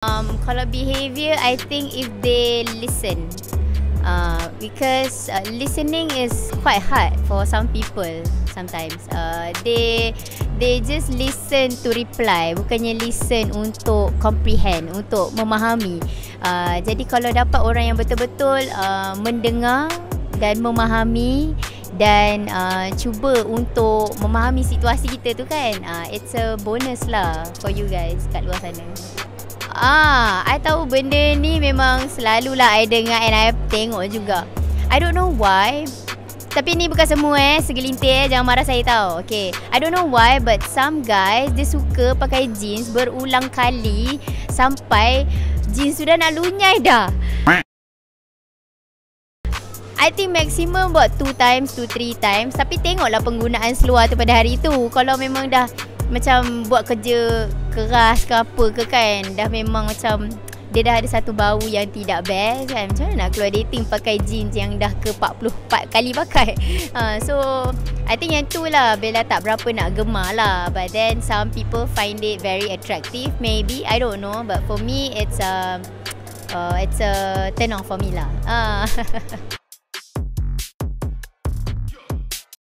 Um, kalau behavior, I think if they listen, uh, because uh, listening is quite hard for some people sometimes. Uh, they they just listen to reply, bukannya listen untuk comprehend, untuk memahami. Uh, jadi kalau dapat orang yang betul-betul uh, mendengar dan memahami dan uh, cuba untuk memahami situasi kita tu kan, uh, it's a bonus lah for you guys kat luar sana. Ah, I tahu benda ni memang selalulah I dengar and I tengok juga. I don't know why. Tapi ni bukan semua eh, segelintir eh, jangan marah saya tahu. Okay, I don't know why but some guys dia suka pakai jeans berulang kali sampai jeans sudah nak lunyai dah. I think maximum buat 2 times, 2 3 times. Tapi tengoklah penggunaan seluar tu pada hari tu. Kalau memang dah macam buat kerja keras ke apa ke kan dah memang macam dia dah ada satu bau yang tidak best kan. Macam mana nak keluar dating pakai jeans yang dah ke 44 kali pakai? Uh, so I think yang tu lah Bella tak berapa nak gemar lah. But then some people find it very attractive. Maybe I don't know. But for me it's a uh, it's a turn off for me lah. Uh.